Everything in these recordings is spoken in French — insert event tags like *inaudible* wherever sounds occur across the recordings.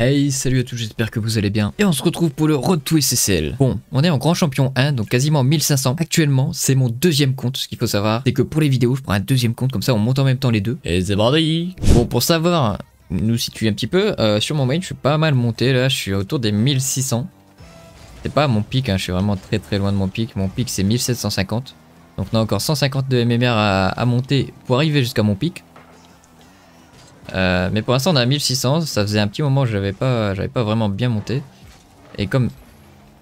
Hey, salut à tous, j'espère que vous allez bien. Et on se retrouve pour le Road to SSL. Bon, on est en Grand Champion 1, donc quasiment 1500. Actuellement, c'est mon deuxième compte. Ce qu'il faut savoir, c'est que pour les vidéos, je prends un deuxième compte, comme ça on monte en même temps les deux. Et c'est parti Bon, pour savoir, nous situer un petit peu, euh, sur mon main, je suis pas mal monté, là, je suis autour des 1600. C'est pas mon pic, hein, je suis vraiment très très loin de mon pic. Mon pic, c'est 1750. Donc on a encore 150 de MMR à, à monter pour arriver jusqu'à mon pic. Euh, mais pour l'instant on à 1600, ça faisait un petit moment que j'avais pas, pas vraiment bien monté. Et comme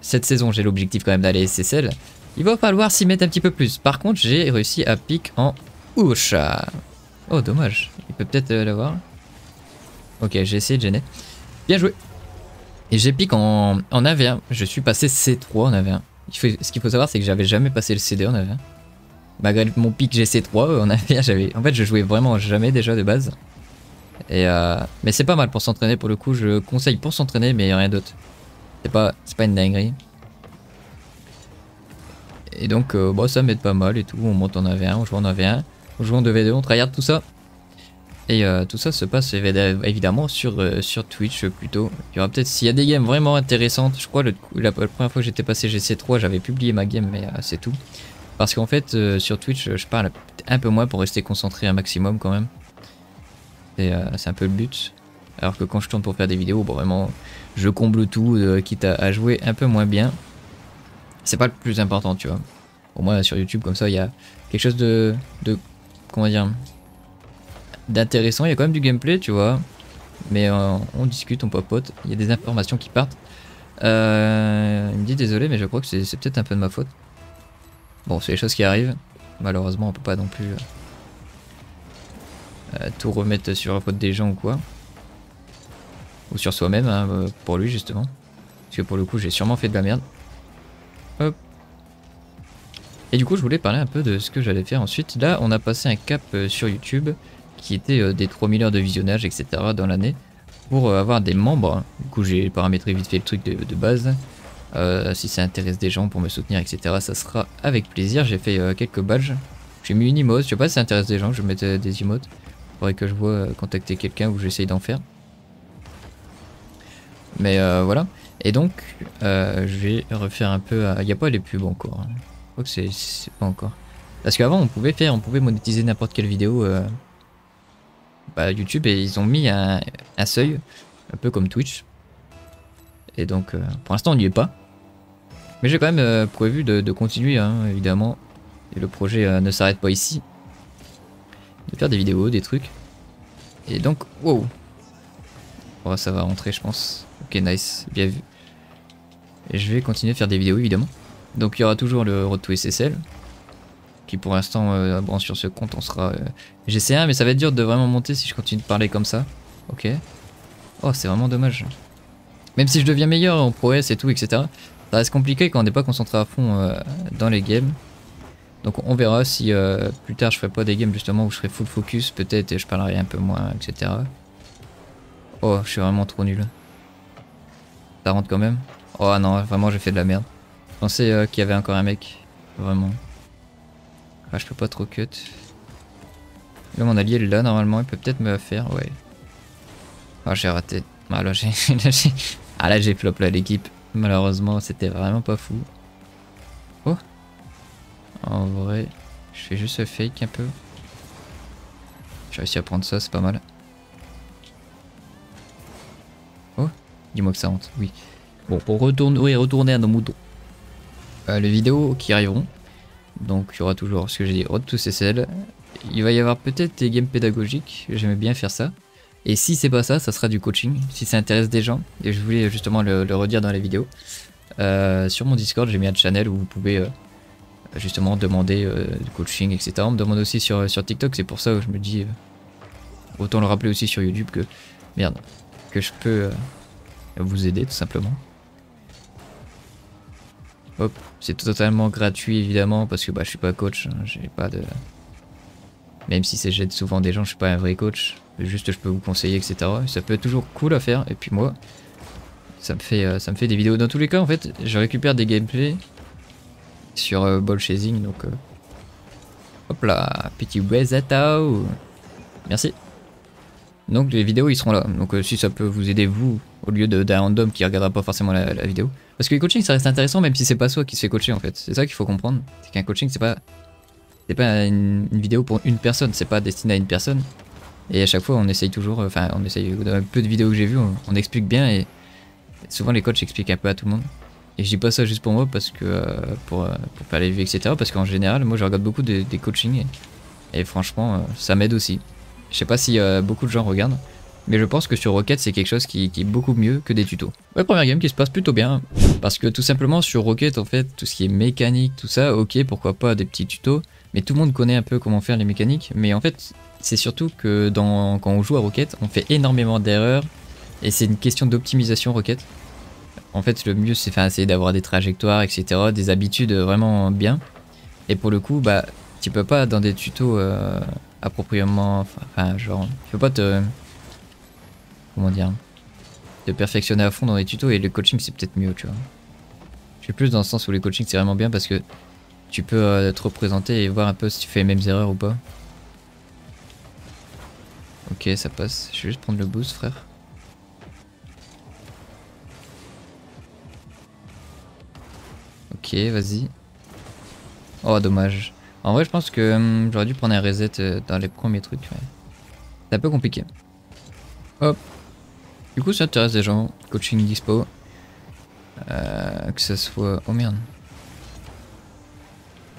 cette saison j'ai l'objectif quand même d'aller SSL, il va falloir s'y mettre un petit peu plus. Par contre j'ai réussi à pique en Usha. Oh dommage, il peut peut-être euh, l'avoir. Ok j'ai essayé de gêner. Bien joué. Et j'ai pique en, en AV1, je suis passé C3 en AV1. ce qu'il faut savoir c'est que j'avais jamais passé le CD en AV1. Malgré mon pic GC3 en AV1 j'avais... En fait je jouais vraiment jamais déjà de base. Euh, mais c'est pas mal pour s'entraîner pour le coup, je conseille pour s'entraîner mais rien d'autre. C'est pas, pas une dinguerie. Et donc euh, bon, ça m'aide pas mal et tout, on monte en AV1, on joue en AV1, on joue en 2v2, on tryhard tout ça. Et euh, tout ça se passe évidemment sur, sur Twitch plutôt. Il y aura peut-être, s'il y a des games vraiment intéressantes, je crois la, la, première fois que j'étais passé GC3 j'avais publié ma game mais c'est tout. Parce qu'en fait sur Twitch je parle un peu moins pour rester concentré un maximum quand même. Euh, c'est un peu le but. Alors que quand je tourne pour faire des vidéos, bon, vraiment, je comble tout, euh, quitte à, jouer un peu moins bien. C'est pas le plus important, tu vois. Au moins sur YouTube, comme ça, il y a quelque chose de, de comment dire, d'intéressant. Il y a quand même du gameplay, tu vois. Mais euh, on discute, on papote. Il y a des informations qui partent. il me dit désolé, mais je crois que c'est peut-être un peu de ma faute. Bon, c'est les choses qui arrivent. Malheureusement, on peut pas non plus euh, tout remettre sur la faute des gens ou quoi. Ou sur soi-même, hein, euh, pour lui justement. Parce que pour le coup, j'ai sûrement fait de la merde. Hop. Et du coup, je voulais parler un peu de ce que j'allais faire ensuite. Là, on a passé un cap euh, sur YouTube qui était des 3000 heures de visionnage, etc. dans l'année pour avoir des membres. Du coup, j'ai paramétré vite fait le truc de, base. si ça intéresse des gens pour me soutenir, etc. Ça sera avec plaisir. J'ai fait quelques badges. J'ai mis une emote. Je sais pas si ça intéresse des gens. Je mettre des emotes. Faudrait que je vois euh, contacter quelqu'un ou j'essaye d'en faire. Mais euh, voilà. Et donc, euh, je vais refaire un peu... Il n'y a pas les pubs encore. Je crois que c'est pas encore. Parce qu'avant, on pouvait faire, on pouvait monétiser n'importe quelle vidéo bah, YouTube et ils ont mis un, seuil, un peu comme Twitch. Et donc, pour l'instant, on n'y est pas. Mais j'ai quand même prévu de, continuer, hein, évidemment. Et le projet ne s'arrête pas ici de faire des vidéos, des trucs. Et donc, wow. Oh, ça va rentrer, je pense. Ok, nice, bien vu. Et je vais continuer à faire des vidéos, évidemment. Donc il y aura toujours le Road to SSL. Qui pour l'instant, euh, bon, sur ce compte, on sera euh, GC1. Mais ça va être dur de vraiment monter si je continue de parler comme ça. Ok. Oh, c'est vraiment dommage. Même si je deviens meilleur en ProS et tout, etc. Ça reste compliqué quand on n'est pas concentré à fond euh, dans les games. Donc on verra si euh, plus tard je ferai pas des games justement où je serai full focus peut-être et je parlerai un peu moins, etc. Oh, je suis vraiment trop nul. Ça rentre quand même? Oh non, vraiment j'ai fait de la merde. Je pensais euh, qu'il y avait encore un mec. Vraiment. Ah, je peux pas trop cut. Là mon allié est là normalement, il peut peut-être me faire, ouais. Ah j'ai raté. Ah là j'ai... *laughs* ah là j'ai flop là l'équipe. Malheureusement c'était vraiment pas fou. En vrai, je fais juste fake un peu. J'ai réussi à prendre ça, c'est pas mal. Oh, dis-moi que ça rentre, oui. Bon, pour retourner, retourner à nos moutons. Euh, les vidéos qui arriveront. Donc il y aura toujours ce que j'ai dit, Road to CCL. Il va y avoir peut-être des games pédagogiques, j'aimais bien faire ça. Et si c'est pas ça, ça sera du coaching, si ça intéresse des gens. Et je voulais justement le, redire dans les vidéos. Euh, sur mon Discord, j'ai mis un channel où vous pouvez euh, justement demander euh, du coaching, etc. On me demande aussi sur, sur TikTok, c'est pour ça que je me dis, euh, autant le rappeler aussi sur YouTube que, merde, que je peux euh, vous aider tout simplement. Hop, c'est totalement gratuit évidemment parce que bah, je suis pas coach, hein, j'ai pas de... Même si j'aide souvent des gens, je suis pas un vrai coach, juste je peux vous conseiller, etc. Ça peut être toujours cool à faire, et puis moi, ça me fait, ça me fait des vidéos. Dans tous les cas, en fait, je récupère des gameplays sur euh, ball chasing. Donc, euh, hop là, petit Wezatao. Merci. Donc les vidéos ils seront là. Donc euh, si ça peut vous aider vous au lieu d'un random qui regardera pas forcément la, vidéo. Parce que les coachings ça reste intéressant même si c'est pas soi qui se fait coacher en fait. C'est ça qu'il faut comprendre. C'est qu'un coaching c'est pas c'est pas une, vidéo pour une personne, c'est pas destiné à une personne. Et à chaque fois on essaye toujours, enfin on essaye, dans peu de vidéos que j'ai vues, on, explique bien et souvent les coachs expliquent un peu à tout le monde. Et je dis pas ça juste pour moi parce que euh, pour, euh, pour faire les vues etc. Parce qu'en général moi je regarde beaucoup de, des coachings et, et franchement euh, ça m'aide aussi. Je sais pas si euh, beaucoup de gens regardent. Mais je pense que sur Rocket, c'est quelque chose qui, qui, est beaucoup mieux que des tutos. Ouais, première game qui se passe plutôt bien. Parce que tout simplement, sur Rocket, en fait, tout ce qui est mécanique, tout ça, ok, pourquoi pas des petits tutos. Mais tout le monde connaît un peu comment faire les mécaniques. Mais en fait, c'est surtout que dans, quand on joue à Rocket, on fait énormément d'erreurs. Et c'est une question d'optimisation Rocket. En fait, le mieux, c'est d'avoir des trajectoires, etc. Des habitudes vraiment bien. Et pour le coup, bah, tu peux pas dans des tutos euh, appropriément... Enfin, genre, tu peux pas te comment dire, de perfectionner à fond dans les tutos et le coaching c'est peut-être mieux, tu vois. Je suis plus dans le sens où les coachings c'est vraiment bien parce que tu peux euh, te représenter et voir un peu si tu fais les mêmes erreurs ou pas. Ok, ça passe. Je vais juste prendre le boost, frère. Ok, vas-y. Oh, dommage. En vrai, je pense que hum, j'aurais dû prendre un reset euh, dans les premiers trucs. C'est un peu compliqué. Hop. Du coup, ça intéresse des gens. Coaching dispo. Euh, que ça soit. Oh merde.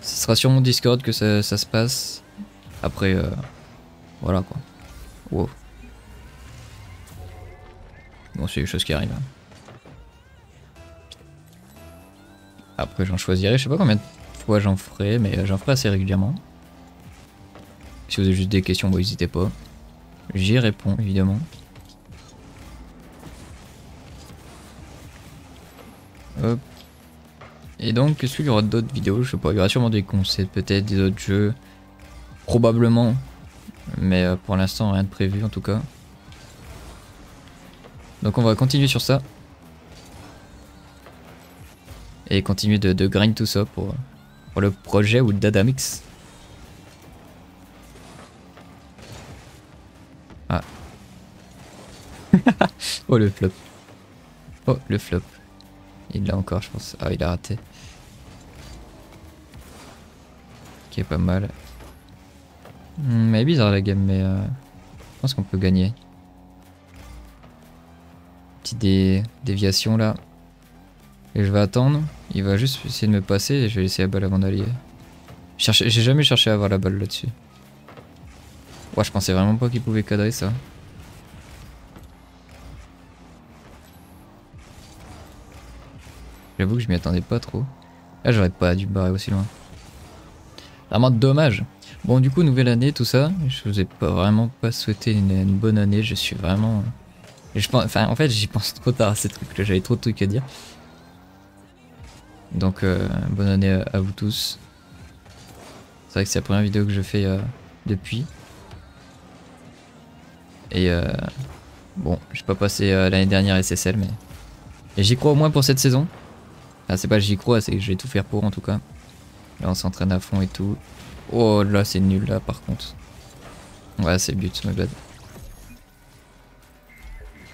Ce sera sur mon Discord que ça, se passe. Après, euh... voilà quoi. Wow. Bon, c'est des choses qui arrivent. Hein. Après, j'en choisirai. Je sais pas combien de fois j'en ferai, mais j'en ferai assez régulièrement. Si vous avez juste des questions, n'hésitez pas. J'y réponds, évidemment. Hop. Et donc, est-ce qu'il y aura d'autres vidéos? Je sais pas, il y aura sûrement des concepts, peut-être des autres jeux. Probablement. Mais euh, pour l'instant, rien de prévu en tout cas. Donc on va continuer sur ça. Et continuer de, de grind tout ça pour, pour le projet ou le Dadamix. Ah. *laughs* oh le flop. Oh le flop. Il l'a encore, je pense. Ah, il a raté. Qui est pas mal. Hmm, elle est bizarre la game, mais euh, je pense qu'on peut gagner. Petite dé déviation là. Et je vais attendre. Il va juste essayer de me passer et je vais laisser la balle avant d'aller. J'ai jamais cherché à avoir la balle là-dessus. Ouais, je pensais vraiment pas qu'il pouvait cadrer ça. J'avoue que je m'y attendais pas trop. Là, j'aurais pas dû barrer aussi loin. Vraiment dommage. Bon, du coup, nouvelle année, tout ça. Je vous ai pas vraiment pas souhaité une, bonne année. Je suis vraiment. Je pense, enfin, en fait, j'y pense trop tard à ces trucs-là. J'avais trop de trucs à dire. Donc, euh, bonne année à, vous tous. C'est vrai que c'est la première vidéo que je fais euh, depuis. Et euh, bon, j'ai pas passé l'année dernière SSL, mais. Et j'y crois au moins pour cette saison. Ah, c'est pas j'y crois, c'est que je vais tout faire pour en tout cas. Là, on s'entraîne à fond et tout. Oh, là, c'est nul là par contre. Ouais, c'est but, my bad.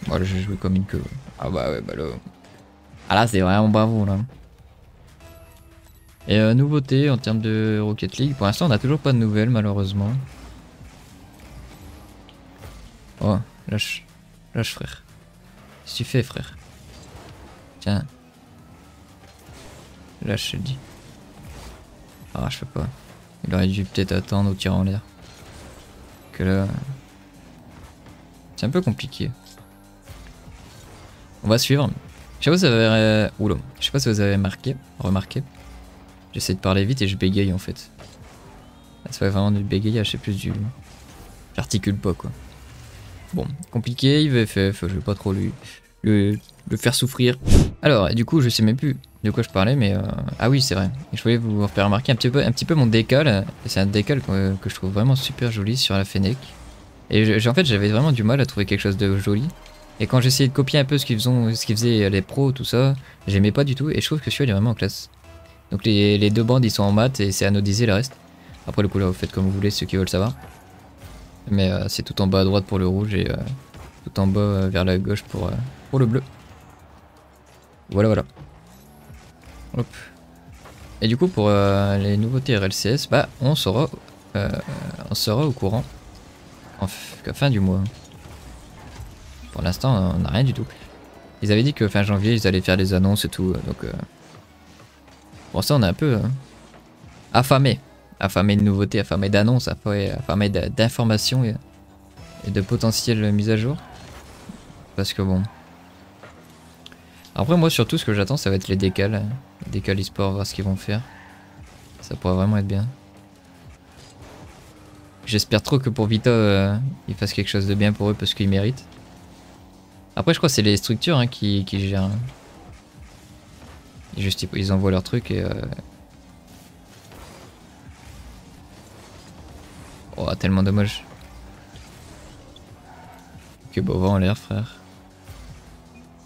Bon, là, j'ai joué comme une queue. Ah bah ouais, bah là. Ah là, c'est vraiment bravo là. Et euh, nouveauté en termes de Rocket League. Pour l'instant, on a toujours pas de nouvelles, malheureusement. Oh, lâche. Lâche, frère. Qu'est-ce que tu fais, frère? Tiens. Là, je te dis. Ah, je sais pas. Il aurait dû peut-être attendre au tir en l'air. Que là. C'est un peu compliqué. On va suivre. Je sais pas si vous avez. Oula. Je sais pas si vous avez marqué, remarqué. J'essaie de parler vite et je bégaye en fait. C'est pas vraiment du bégayage, c'est plus du. J'articule pas quoi. Bon, compliqué, il VFF, je vais pas trop lui, le, le faire souffrir. Alors, du coup, je sais même plus de quoi je parlais, mais euh... ah oui, c'est vrai. Je voulais vous faire remarquer un petit peu, un petit peu mon décal. C'est un décal que, je trouve vraiment super joli sur la Fennec. Et je, en fait, j'avais vraiment du mal à trouver quelque chose de joli. Et quand j'essayais de copier un peu ce qu'ils qu faisaient les pros, tout ça, j'aimais pas du tout. Et je trouve que celui-là est vraiment en classe. Donc les, deux bandes, ils sont en mat et c'est anodisé le reste. Après le couleur, vous faites comme vous voulez, ceux qui veulent savoir. Mais euh, c'est tout en bas à droite pour le rouge et euh, tout en bas euh, vers la gauche pour, Oh le bleu. Voilà, voilà. Hop. Et du coup, pour les nouveautés RLCS, bah, on sera, on sera au courant en fin du mois. Pour l'instant, on n'a rien du tout. Ils avaient dit que fin janvier, ils allaient faire des annonces et tout. Donc, pour ça, on est un peu hein, affamé. Affamé de nouveautés, affamé d'annonces, affamé d'informations et, de potentielles mises à jour. Parce que bon. Après, moi, surtout, ce que j'attends, ça va être les décals. Les décals e-sport, voir ce qu'ils vont faire. Ça pourrait vraiment être bien. J'espère trop que pour Vita, euh, ils fassent quelque chose de bien pour eux parce qu'ils méritent. Après, je crois que c'est les structures hein, qui, gèrent. Juste, ils envoient leur truc et... Euh... Oh, tellement dommage. Que beau vent en l'air, frère.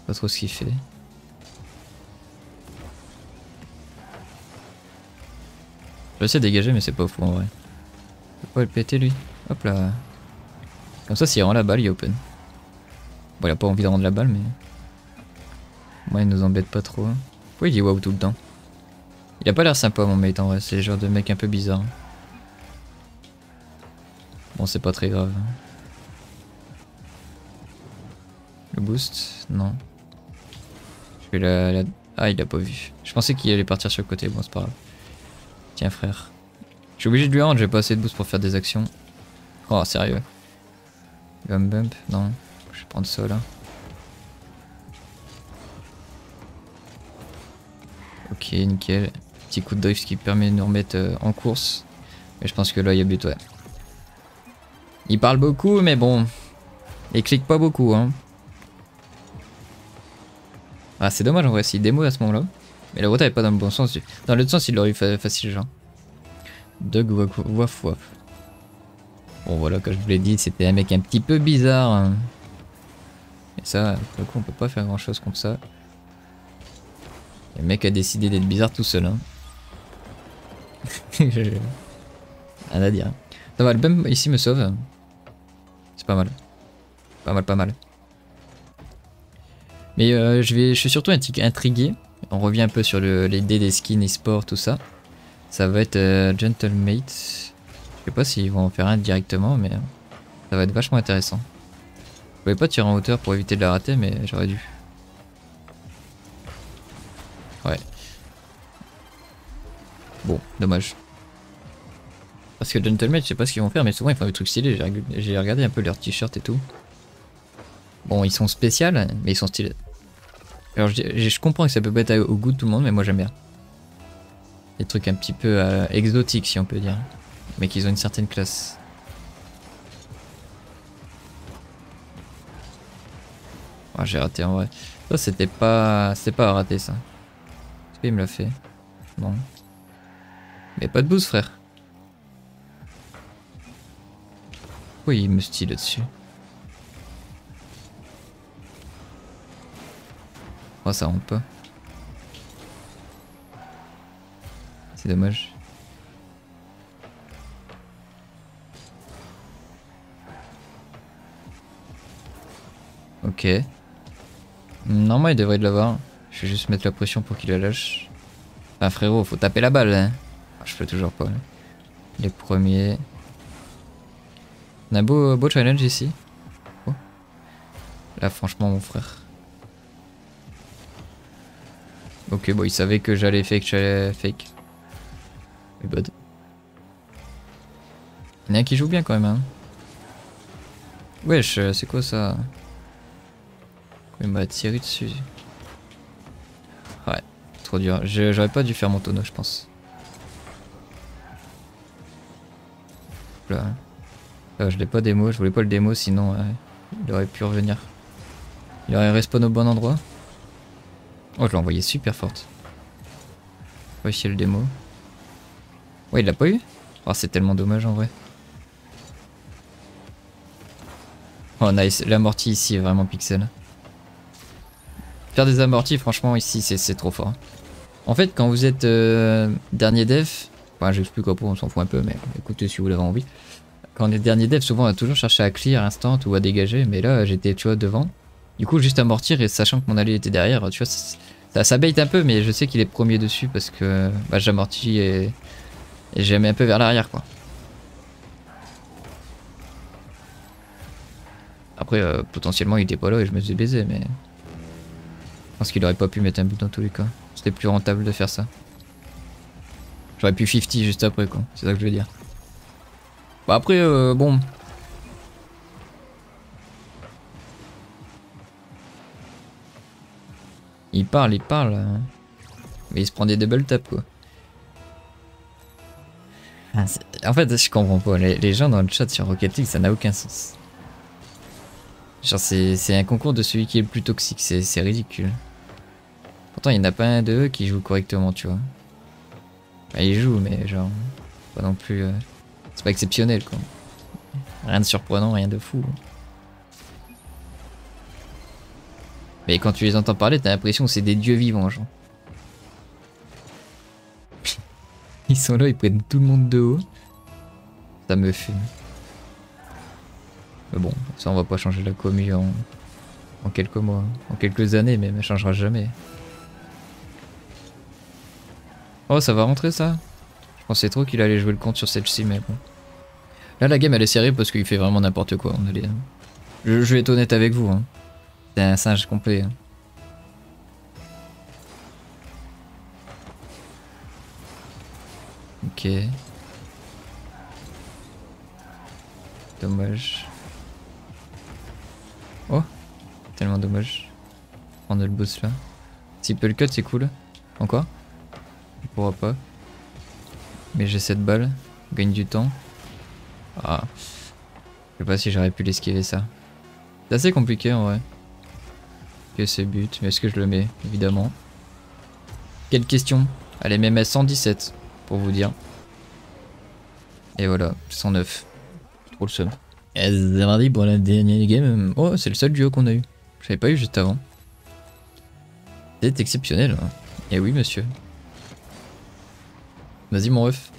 Pas trop ce qu'il fait. Je sais dégager, mais c'est pas fou en vrai. Je peux pas le péter lui. Hop là. Comme ça, s'il rend la balle, il est open. Bon, il a pas envie de rendre la balle, mais. Moi, il nous embête pas trop. Pourquoi il dit waouh tout le temps? Il a pas l'air sympa, mon mate en vrai. C'est le genre de mec un peu bizarre. Bon, c'est pas très grave. Le boost? Non. Je vais la, Ah, il a pas vu. Je pensais qu'il allait partir sur le côté. Bon, c'est pas grave. Tiens, frère. Je suis obligé de lui rendre, j'ai pas assez de boost pour faire des actions. Oh, sérieux? Bump bump? Non. Je vais prendre ça là. Ok, nickel. Petit coup de drift qui permet de nous remettre euh, en course. Mais je pense que là, il y a but, ouais. Il parle beaucoup, mais bon. Il clique pas beaucoup, hein. Ah, c'est dommage en vrai, s'il démo à ce moment-là. Mais la route est pas dans le bon sens. Dans l'autre sens, il l'aurait eu facile, genre. Doug waf waf. Bon, voilà, comme je vous l'ai dit, c'était un mec un petit peu bizarre. Hein. Et ça, pour le coup, on peut pas faire grand chose contre ça. Le mec a décidé d'être bizarre tout seul. Hein. *laughs* Rien à dire. Ça va, le bum ici me sauve. C'est pas mal. Pas mal, pas mal. Mais euh, je, vais, je suis surtout intrigué. On revient un peu sur le, les dés des skins e-sport, tout ça. Ça va être euh, Gentlemate. Je sais pas s'ils vont en faire un directement, mais ça va être vachement intéressant. Je pouvais pas tirer en hauteur pour éviter de la rater, mais j'aurais dû. Ouais. Bon, dommage. Parce que Gentleman, je sais pas ce qu'ils vont faire, mais souvent ils font des trucs stylés. J'ai regardé un peu leurs t-shirts et tout. Bon, ils sont spéciaux, mais ils sont stylés. Alors je, comprends que ça peut pas être au goût de tout le monde, mais moi j'aime bien. Des trucs un petit peu euh, exotiques, si on peut dire. Mais qu'ils ont une certaine classe. Oh, j'ai raté en vrai. Ça c'était pas... C'était pas à rater ça. Qu'il me l'a fait Non. Mais pas de boost frère. Oui, il me style dessus Oh ça rentre pas. C'est dommage. Ok. Normalement il devrait de l'avoir. Je vais juste mettre la pression pour qu'il la lâche. Ah frérot, faut taper la balle. Hein. Ah, je peux toujours pas. Les premiers. On a beau, beau challenge ici. Oh. Là franchement mon frère. Ok bon il savait que j'allais fake, j'allais fake. Il y en a qui joue bien quand même hein. Wesh, euh, c'est quoi ça? Il m'a tiré dessus. Ouais. J'aurais pas dû faire mon tonneau, je pense. Là. Euh, je l'ai pas démo, je voulais pas le démo, sinon il aurait pu revenir. Il aurait respawn au bon endroit. Oh, je l'ai envoyé super forte. Voici le démo. Ouais, il l'a pas eu Oh, c'est tellement dommage en vrai. Oh, nice. L'amorti ici est vraiment pixel. Faire des amortis, franchement, ici, c'est trop fort. En fait, quand vous êtes euh, dernier dev, enfin, j'explique quoi pour, on s'en fout un peu, mais écoutez si vous l'avez envie. Quand on est dernier dev, souvent on a toujours cherché à clear instant ou à dégager, mais là, j'étais, tu vois, devant. Du coup, juste amortir et sachant que mon allié était derrière, tu vois, ça, ça bait un peu, mais je sais qu'il est premier dessus parce que bah, j'amortis et, et un peu vers l'arrière, quoi. Après, euh, potentiellement, il était pas là et je me suis baisé, mais... Je pense qu'il aurait pas pu mettre un but dans tous les cas. C'était plus rentable de faire ça. J'aurais pu 50 juste après, quoi. C'est ça que je veux dire. Bah après, euh, bon... Il parle, il parle. Hein. Mais il se prend des double tap, quoi. Ah, en fait, je comprends pas. Les, les, gens dans le chat sur Rocket League, ça n'a aucun sens. Genre, c'est un concours de celui qui est le plus toxique. C'est ridicule. Pourtant, il n'y en a pas un d'eux qui joue correctement, tu vois. Bah, il joue, mais genre, pas non plus. Euh, c'est pas exceptionnel, quoi. Rien de surprenant, rien de fou. Mais quand tu les entends parler, t'as l'impression que c'est des dieux vivants, genre. Ils sont là, ils prennent tout le monde de haut. Ça me fume. Mais bon, ça on va pas changer la commu en, en quelques mois, en quelques années, mais ça changera jamais. Oh, ça va rentrer ça? Je pensais trop qu'il allait jouer le compte sur celle-ci, mais bon. Là, la game elle est serrée parce qu'il fait vraiment n'importe quoi. On allait... je, je, vais être honnête avec vous. Hein. C'est un singe complet. Hein. Ok. Dommage. Oh Tellement dommage. Prendre le boss là. Si peut le cut c'est cool. Encore? On pourra pas. Mais j'ai cette balle. Gagne du temps. Ah. Je sais pas si j'aurais pu l'esquiver ça. C'est assez compliqué en vrai. Que c'est but. Mais est-ce que je le mets? Évidemment. Quelle question? Allez, même à 117 pour vous dire. Et voilà, 109. Trop le seum. Mardi pour la dernière game. Oh, c'est le seul duo qu'on a eu. Je l'avais pas eu juste avant. C'est exceptionnel. Hein. Et eh oui, monsieur. Vas-y, mon ref.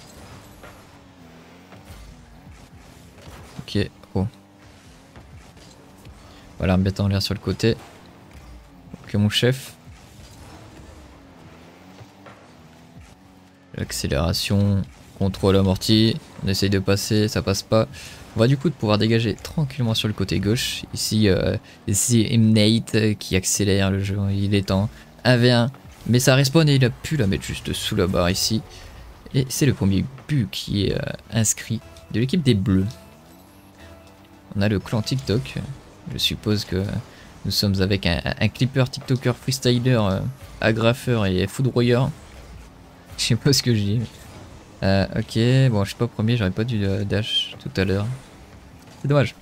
Ok, oh. Voilà, me mettre en l'air sur le côté. Ok, mon chef. L'accélération, contrôle amorti. On essaye de passer, ça passe pas. On va du coup pouvoir dégager tranquillement sur le côté gauche. Ici, euh, ici Imnate qui accélère le jeu. Il est en 1v1. Mais ça respawn et il a pu la mettre juste sous la barre ici. Et c'est le premier but qui est euh, inscrit de l'équipe des Bleus. On a le clan TikTok. Je suppose que nous sommes avec un, clipper, TikToker, freestyler, euh, agrafeur et foudroyeur. *laughs* Je sais pas ce que je dis. Euh, ok, bon, je suis pas premier, j'aurais pas dû dash tout à l'heure. C'est dommage.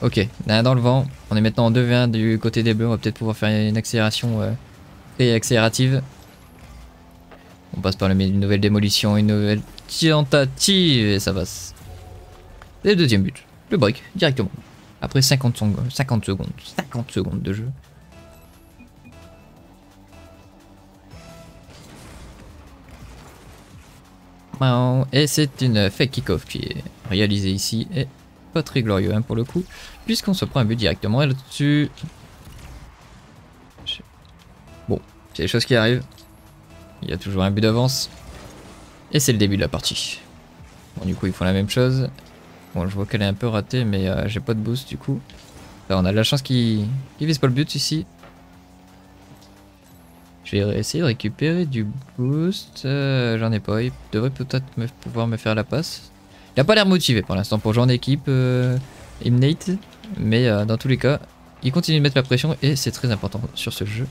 Ok, dans le vent. On est maintenant en 2v1 du côté des bleus. On va peut-être pouvoir faire une accélération très accélérative. On passe par le nouvelle démolition, une nouvelle tentative et ça passe. Et le deuxième but, le break, directement. Après 50 secondes, 50 secondes, 50 secondes de jeu. Et c'est une fake kick-off qui est réalisée ici et pas très glorieux hein, pour le coup, puisqu'on se prend un but directement là-dessus. Bon, c'est les choses qui arrivent. Il y a toujours un but d'avance. Et c'est le début de la partie. Bon, du coup, ils font la même chose. Bon, je vois qu'elle est un peu ratée, mais euh, j'ai pas de boost du coup. On a de la chance qu'ils qu visent pas le but ici. Je vais essayer de récupérer du boost. Euh, j'en ai pas. Il devrait peut-être pouvoir me faire la passe. Il a pas l'air motivé pour l'instant pour jouer en équipe, euh, Imnate. Mais dans tous les cas, il continue de mettre la pression et c'est très important sur ce jeu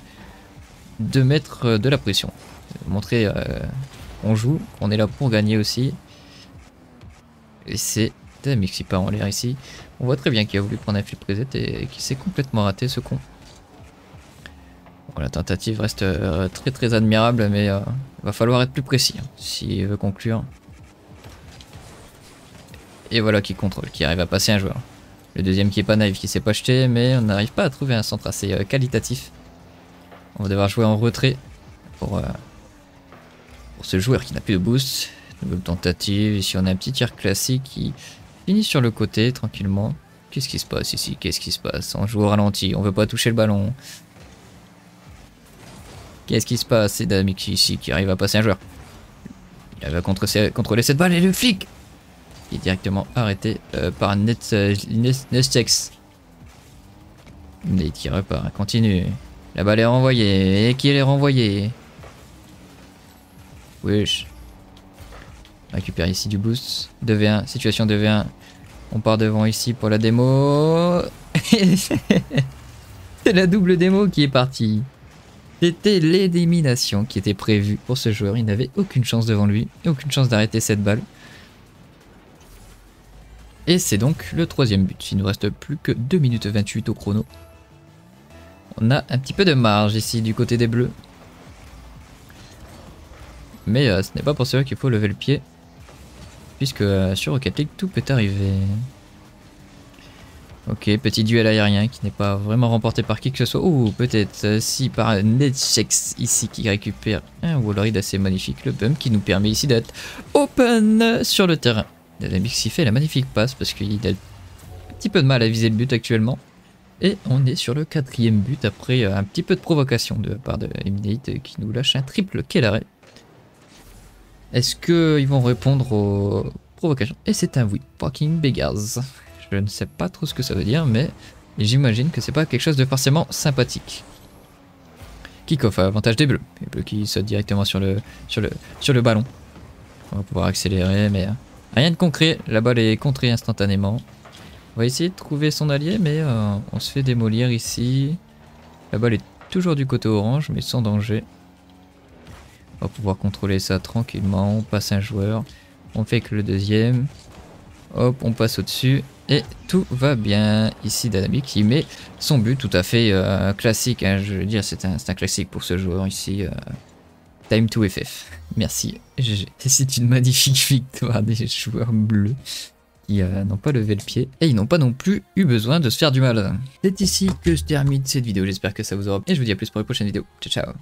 de mettre de la pression. Montrer qu'on joue, qu'on est là pour gagner aussi. Et c'est Mixi pas en l'air ici. On voit très bien qu'il a voulu prendre un flip reset et qu'il s'est complètement raté ce con la tentative reste euh, très très admirable, mais il euh, va falloir être plus précis hein, s'il veut conclure. Et voilà qui contrôle, qui arrive à passer un joueur. Le deuxième qui est pas naïf, qui s'est pas jeté, mais on n'arrive pas à trouver un centre assez euh, qualitatif. On va devoir jouer en retrait pour, pour ce joueur qui n'a plus de boost. Nouvelle tentative, ici on a un petit tir classique qui finit sur le côté tranquillement. Qu'est-ce qui se passe ici? Qu'est-ce qui se passe? On joue au ralenti, on veut pas toucher le ballon. Qu'est-ce qui se passe? C'est Dynamics ici qui arrive à passer un joueur. Il va contrôler cette balle et le flic Il est directement arrêté euh, par Net, euh, Nestex. Il qui repart, continue. La balle est renvoyée. Et qui est renvoyée Wesh. Récupère ici du boost. 2v1, situation 2v1. On part devant ici pour la démo. *laughs* C'est la double démo qui est partie. C'était l'élimination qui était prévue pour ce joueur. Il n'avait aucune chance devant lui. Aucune chance d'arrêter cette balle. Et c'est donc le troisième but. Il ne reste plus que 2 minutes 28 au chrono. On a un petit peu de marge ici du côté des bleus. Mais euh, ce n'est pas pour cela qu'il faut lever le pied. Puisque euh, sur Rocket League, tout peut arriver. Ok, petit duel aérien qui n'est pas vraiment remporté par qui que ce soit. Ou peut-être euh, si par Netchex ici qui récupère un wallride assez magnifique. Le bump qui nous permet ici d'être open sur le terrain. Dynamics s'y fait la magnifique passe parce qu'il a un petit peu de mal à viser le but actuellement. Et on est sur le quatrième but après un petit peu de provocation de la part de Eminate qui nous lâche un triple. Quel est-ce qu'ils vont répondre aux provocations? Et c'est un oui. Fucking beggars. Je ne sais pas trop ce que ça veut dire, mais j'imagine que c'est pas quelque chose de forcément sympathique. Kick-off avantage des bleus. Les bleus qui sautent directement sur le, sur, le, sur le ballon. On va pouvoir accélérer, mais euh, rien de concret. La balle est contrée instantanément. On va essayer de trouver son allié, mais euh, on se fait démolir ici. La balle est toujours du côté orange, mais sans danger. On va pouvoir contrôler ça tranquillement. On passe un joueur. On fait que le deuxième. Hop, on passe au-dessus. Et tout va bien. Ici, Dynamic qui met son but tout à fait euh, classique. Hein. je veux dire, c'est un, classique pour ce joueur ici. Euh, time to FF. Merci. *laughs* C'est une magnifique victoire des joueurs bleus euh, n'ont pas levé le pied et ils n'ont pas non plus eu besoin de se faire du mal. C'est ici que je termine cette vidéo. J'espère que ça vous aura plu et je vous dis à plus pour les prochaines vidéos. Ciao, ciao.